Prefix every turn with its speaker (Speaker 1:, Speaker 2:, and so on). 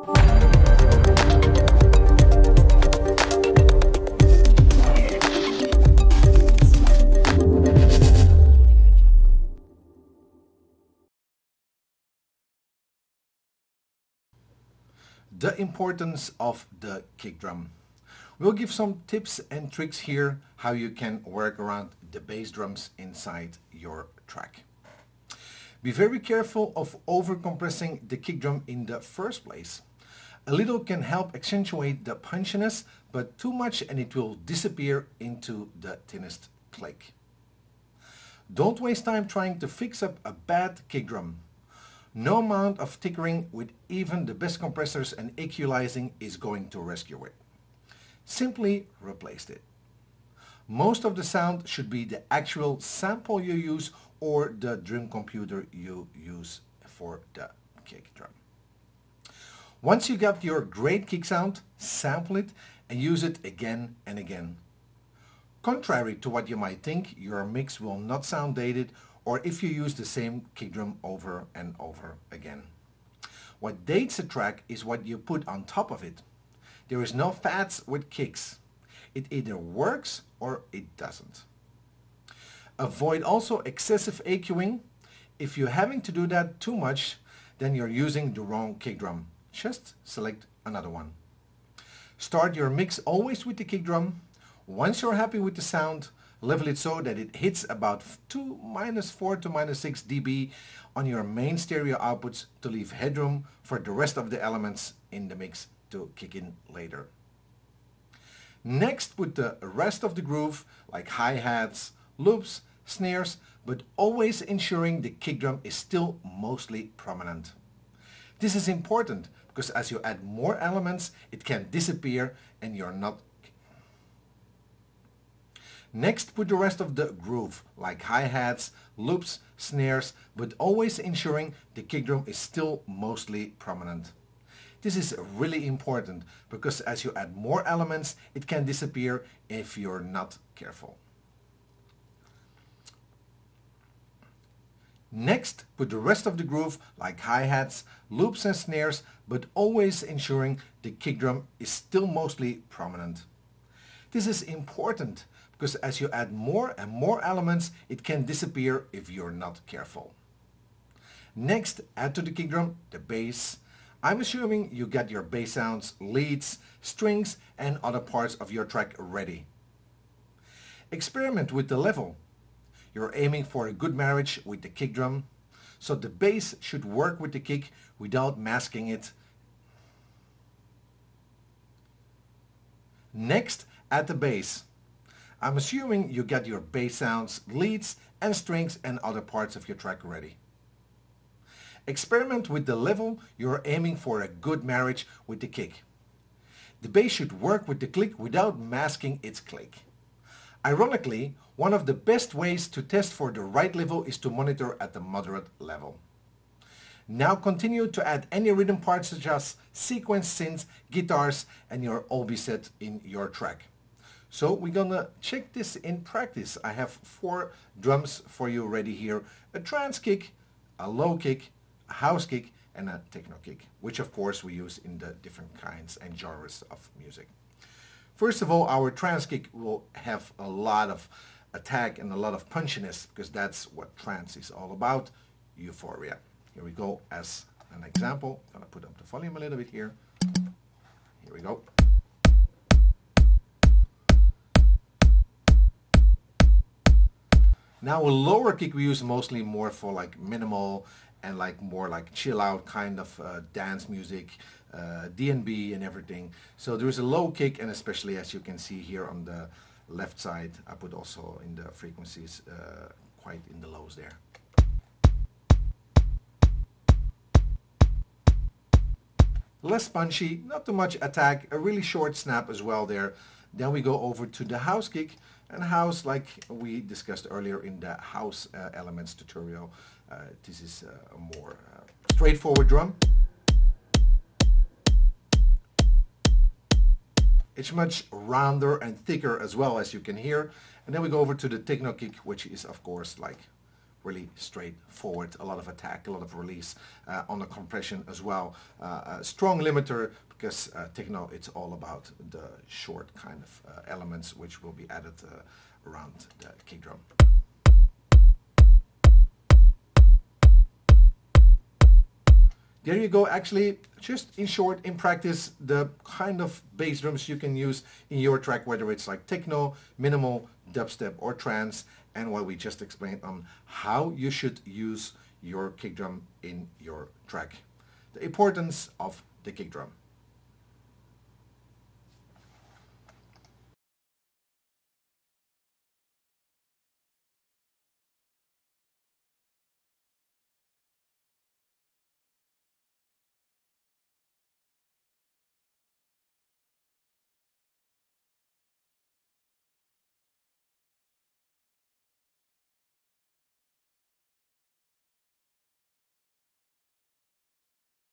Speaker 1: The importance of the kick drum. We'll give some tips and tricks here how you can work around the bass drums inside your track. Be very careful of over-compressing the kick drum in the first place. A little can help accentuate the punchiness, but too much and it will disappear into the thinnest click. Don't waste time trying to fix up a bad kick drum. No amount of tinkering with even the best compressors and equalizing is going to rescue it. Simply replace it. Most of the sound should be the actual sample you use or the drum computer you use for the kick drum. Once you got your great kick sound, sample it and use it again and again. Contrary to what you might think, your mix will not sound dated or if you use the same kick drum over and over again. What dates a track is what you put on top of it. There is no fads with kicks. It either works or it doesn't. Avoid also excessive EQing. If you're having to do that too much, then you're using the wrong kick drum. Just select another one. Start your mix always with the kick drum. Once you're happy with the sound, level it so that it hits about 2 minus 4 to minus 6 dB on your main stereo outputs to leave headroom for the rest of the elements in the mix to kick in later. Next put the rest of the groove like hi-hats, loops, snares, but always ensuring the kick drum is still mostly prominent. This is important because as you add more elements it can disappear and you're not Next put the rest of the groove, like hi-hats, loops, snares, but always ensuring the kick drum is still mostly prominent. This is really important because as you add more elements, it can disappear if you're not careful. Next, put the rest of the groove like hi-hats, loops and snares, but always ensuring the kick drum is still mostly prominent. This is important because as you add more and more elements, it can disappear if you're not careful. Next, add to the kick drum the bass. I'm assuming you get your bass sounds, leads, strings and other parts of your track ready. Experiment with the level. You're aiming for a good marriage with the kick drum, so the bass should work with the kick without masking it. Next, add the bass. I'm assuming you get your bass sounds, leads and strings and other parts of your track ready. Experiment with the level you're aiming for a good marriage with the kick. The bass should work with the click without masking its click. Ironically, one of the best ways to test for the right level is to monitor at the moderate level. Now continue to add any rhythm parts such as sequence synths, guitars and all be set in your track. So we're gonna check this in practice. I have four drums for you ready here. A trance kick, a low kick, a house kick, and a techno kick, which of course we use in the different kinds and genres of music. First of all, our trance kick will have a lot of attack and a lot of punchiness because that's what trance is all about, euphoria. Here we go as an example. I'm gonna put up the volume a little bit here. Here we go. Now a lower kick we use mostly more for like minimal and like more like chill out kind of uh, dance music, uh, DnB and everything. So there is a low kick and especially as you can see here on the left side, I put also in the frequencies uh, quite in the lows there. Less punchy, not too much attack, a really short snap as well there. Then we go over to the house kick and house, like we discussed earlier in the house uh, elements tutorial, uh, this is uh, a more uh, straightforward drum. It's much rounder and thicker as well as you can hear. And then we go over to the techno kick, which is of course like really straightforward. A lot of attack, a lot of release uh, on the compression as well. Uh, a strong limiter because uh, techno it's all about the short kind of uh, elements which will be added uh, around the kick drum. There you go. Actually, just in short, in practice, the kind of bass drums you can use in your track, whether it's like techno, minimal, dubstep, or trance, and what we just explained on how you should use your kick drum in your track. The importance of the kick drum.